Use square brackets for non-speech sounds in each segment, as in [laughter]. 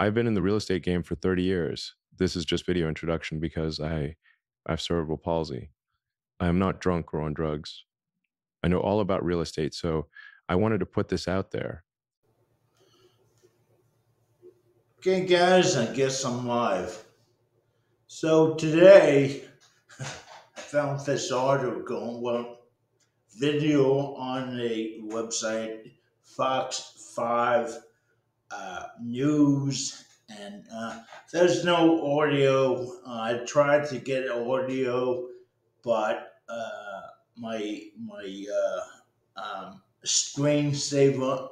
I've been in the real estate game for 30 years. This is just video introduction because I, I have cerebral palsy. I am not drunk or on drugs. I know all about real estate, so I wanted to put this out there. Okay, guys, I guess I'm live. So today, [laughs] I found this article, well, video on a website, Fox 5 uh, News, and uh, there's no audio. I tried to get audio, but uh, my my uh, um, screensaver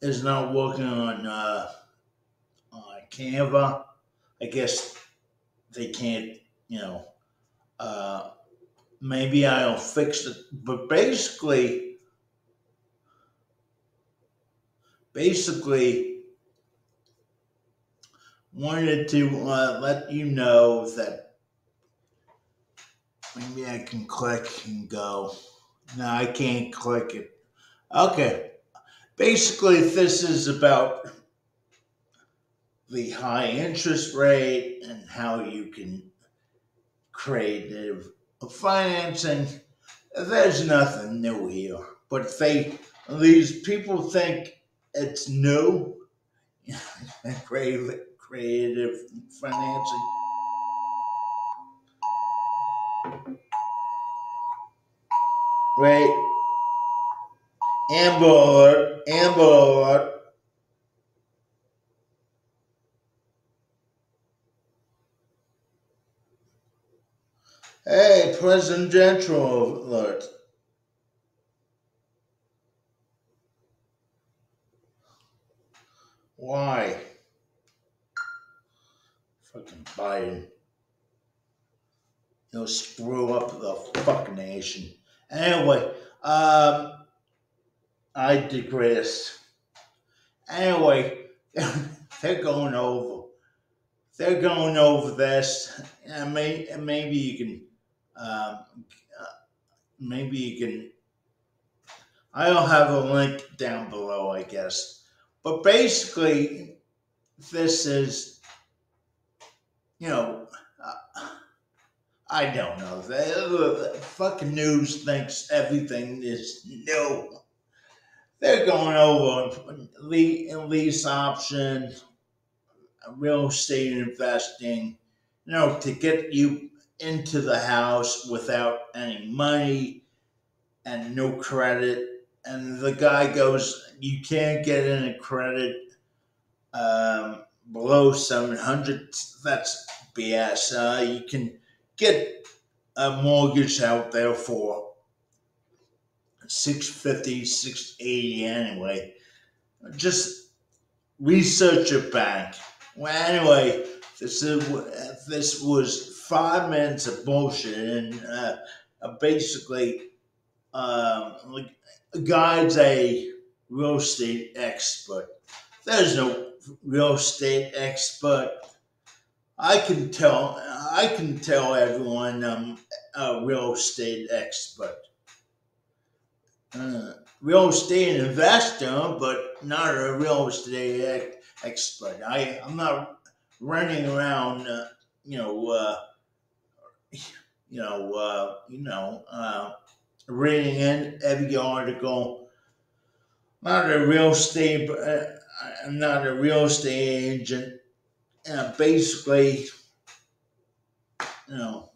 is not working on uh, on Canva. I guess they can't, you know. Uh, maybe I'll fix it, but basically, basically, wanted to uh, let you know that Maybe I can click and go. No, I can't click it. Okay. Basically, this is about the high interest rate and how you can create a financing. There's nothing new here, but they these people think it's new. [laughs] creative, creative financing. Right. Amber. Amber Hey, presidential alert. Why? Fucking Biden. He'll screw up the fucking nation. Anyway, um, I digress. Anyway, [laughs] they're going over. They're going over this. And may, maybe you can, um, maybe you can. I'll have a link down below, I guess. But basically, this is, you know, I don't know. The, the fucking news thinks everything is new. They're going over lease options, real estate investing, you know, to get you into the house without any money and no credit. And the guy goes, you can't get any credit um, below 700. That's BS. Uh, you can get a mortgage out there for 650 680 anyway just research your bank well anyway this is, this was five minutes of bullshit and uh, uh, basically um, guides a real estate expert there's no real estate expert I can tell I can tell everyone I'm a real estate expert. Uh, real estate investor, but not a real estate expert. I, I'm not running around, uh, you know, uh, you know, uh, you know, uh, reading in every article. Not a real estate, uh, I'm not a real estate agent and basically, you know,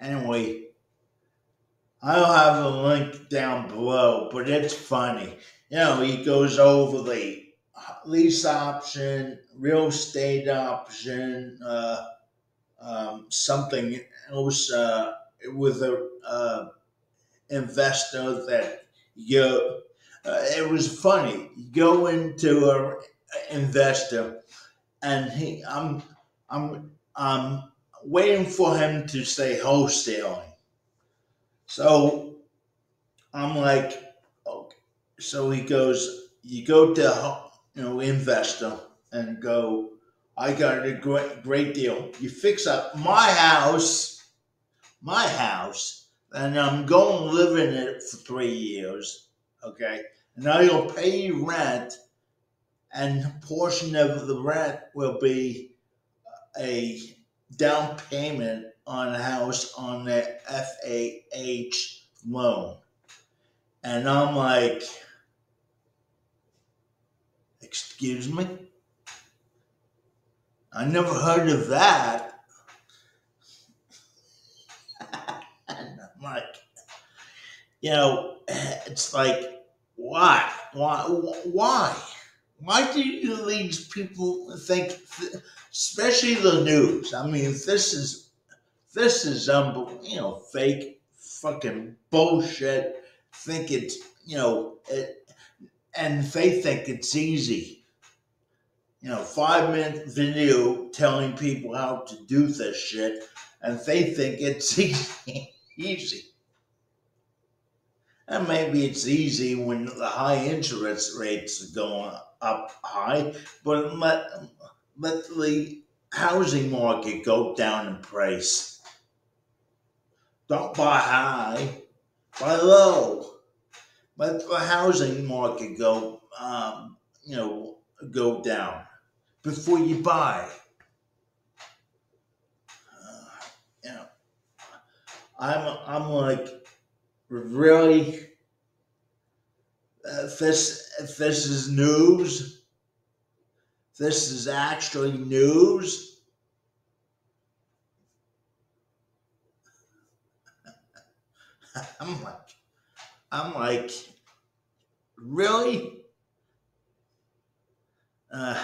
anyway, I'll have a link down below, but it's funny. You know, he goes over the lease option, real estate option, uh, um, something else uh, with a uh, investor that you. Uh, it was funny. You go into a investor, and he, I'm, I'm, I'm waiting for him to say wholesaling. So I'm like, okay. So he goes, you go to you know investor and go. I got a great great deal. You fix up my house, my house, and I'm going to live in it for three years. Okay, and now you'll pay rent and a portion of the rent will be a down payment on a house on the FAH loan. And I'm like, excuse me? I never heard of that. and I'm like, you know, [sighs] it's like, why? Why? Why? Why do these people think, especially the news? I mean, this is this is unbelievable, you know, fake fucking bullshit. Think it's, you know, it, and they think it's easy. You know, five minute video telling people how to do this shit, and they think it's [laughs] easy. And maybe it's easy when the high interest rates are going up high, but let, let the housing market go down in price. Don't buy high, buy low. Let the housing market go, um, you know, go down before you buy. Uh, you know, I'm, I'm like, really? If this, if this is news, this is actually news. [laughs] I'm like, I'm like, really? Uh,